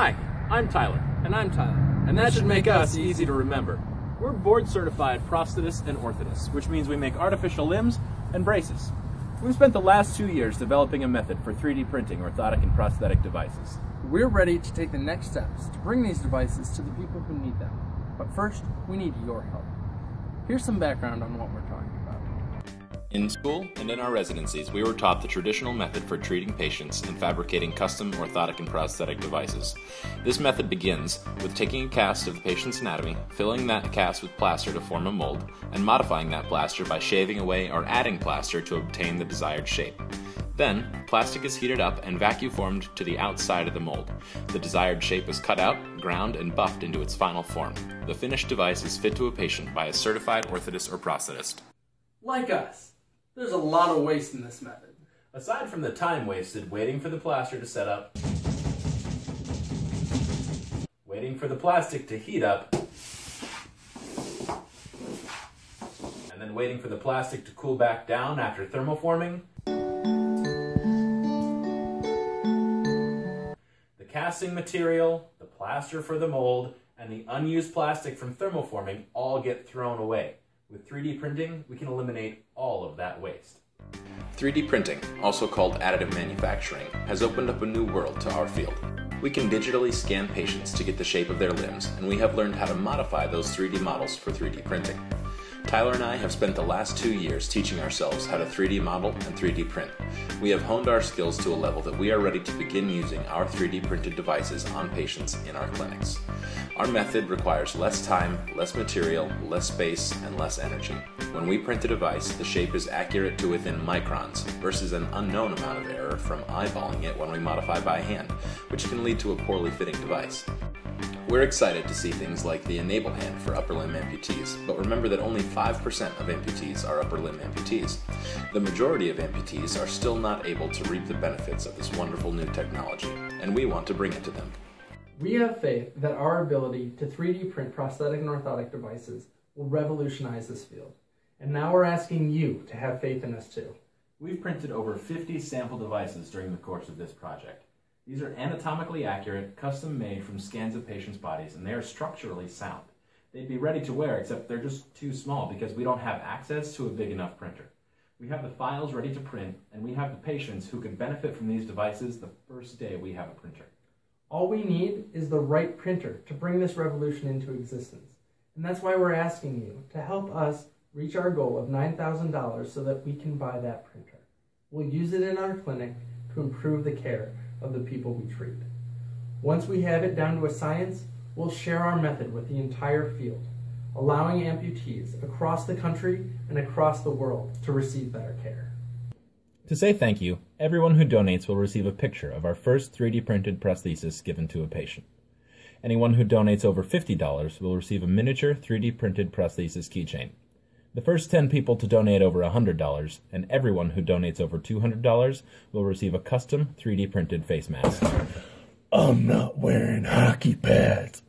Hi, I'm Tyler. And I'm Tyler. And that should make us easy to remember. We're board certified prosthetists and orthotists, which means we make artificial limbs and braces. We've spent the last two years developing a method for 3D printing orthotic and prosthetic devices. We're ready to take the next steps to bring these devices to the people who need them. But first, we need your help. Here's some background on what we're talking about. In school and in our residencies, we were taught the traditional method for treating patients and fabricating custom orthotic and prosthetic devices. This method begins with taking a cast of the patient's anatomy, filling that cast with plaster to form a mold, and modifying that plaster by shaving away or adding plaster to obtain the desired shape. Then, plastic is heated up and vacuum formed to the outside of the mold. The desired shape is cut out, ground, and buffed into its final form. The finished device is fit to a patient by a certified orthotist or prosthetist. Like us. There's a lot of waste in this method. Aside from the time wasted waiting for the plaster to set up, waiting for the plastic to heat up, and then waiting for the plastic to cool back down after thermoforming, the casting material, the plaster for the mold, and the unused plastic from thermoforming all get thrown away. With 3D printing, we can eliminate all of that waste. 3D printing, also called additive manufacturing, has opened up a new world to our field. We can digitally scan patients to get the shape of their limbs, and we have learned how to modify those 3D models for 3D printing. Tyler and I have spent the last two years teaching ourselves how to 3D model and 3D print. We have honed our skills to a level that we are ready to begin using our 3D printed devices on patients in our clinics. Our method requires less time, less material, less space, and less energy. When we print a device, the shape is accurate to within microns versus an unknown amount of error from eyeballing it when we modify by hand, which can lead to a poorly fitting device. We're excited to see things like the Enable Hand for upper limb amputees, but remember that only 5% of amputees are upper limb amputees. The majority of amputees are still not able to reap the benefits of this wonderful new technology, and we want to bring it to them. We have faith that our ability to 3D print prosthetic and orthotic devices will revolutionize this field. And now we're asking you to have faith in us too. We've printed over 50 sample devices during the course of this project. These are anatomically accurate, custom made from scans of patients' bodies, and they are structurally sound. They'd be ready to wear, except they're just too small because we don't have access to a big enough printer. We have the files ready to print, and we have the patients who can benefit from these devices the first day we have a printer. All we need is the right printer to bring this revolution into existence. And that's why we're asking you to help us reach our goal of $9,000 so that we can buy that printer. We'll use it in our clinic to improve the care of the people we treat. Once we have it down to a science, we'll share our method with the entire field, allowing amputees across the country and across the world to receive better care. To say thank you, everyone who donates will receive a picture of our first 3D printed prosthesis given to a patient. Anyone who donates over $50 will receive a miniature 3D printed prosthesis keychain. The first 10 people to donate over $100, and everyone who donates over $200 will receive a custom 3D printed face mask. I'm not wearing hockey pads.